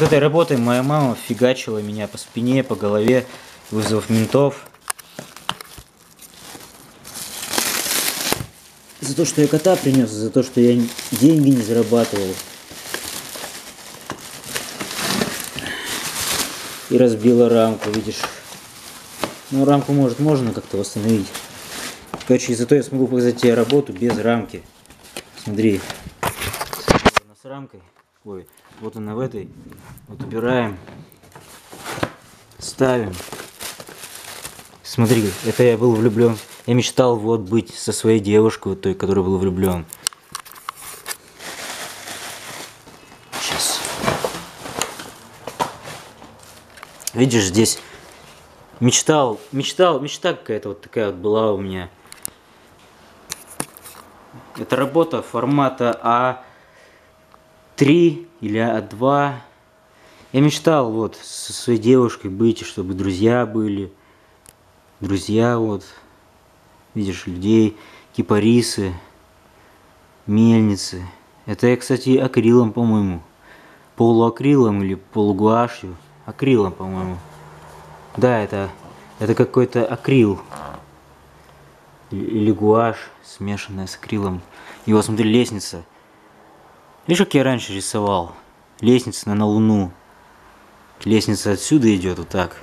Вот этой работой моя мама фигачила меня по спине, по голове, вызвав ментов. За то, что я кота принес, за то, что я деньги не зарабатывал. И разбила рамку, видишь. Ну, рамку, может, можно как-то восстановить. Короче, зато я смогу показать тебе работу без рамки. Смотри. Она с рамкой. Ой, вот она в этой. Вот убираем. Ставим. Смотри, это я был влюблен. Я мечтал вот быть со своей девушкой, той, которой был влюблен. Сейчас. Видишь, здесь мечтал, мечтал, мечта какая-то вот такая вот была у меня. Это работа формата А3 или А2. Я мечтал вот со своей девушкой быть, чтобы друзья были. Друзья вот. Видишь, людей, кипарисы, мельницы. Это я, кстати, акрилом, по-моему. Полуакрилом или полугуашью. Акрилом, по-моему. Да, это, это какой-то акрил или гуашь, смешанная с акрилом. И вот смотри, лестница. Видишь, как я раньше рисовал? Лестница на Луну. Лестница отсюда идет вот так.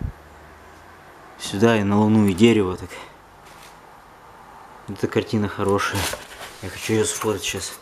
Сюда и на Луну, и дерево так. Эта картина хорошая. Я хочу ее сфотать сейчас.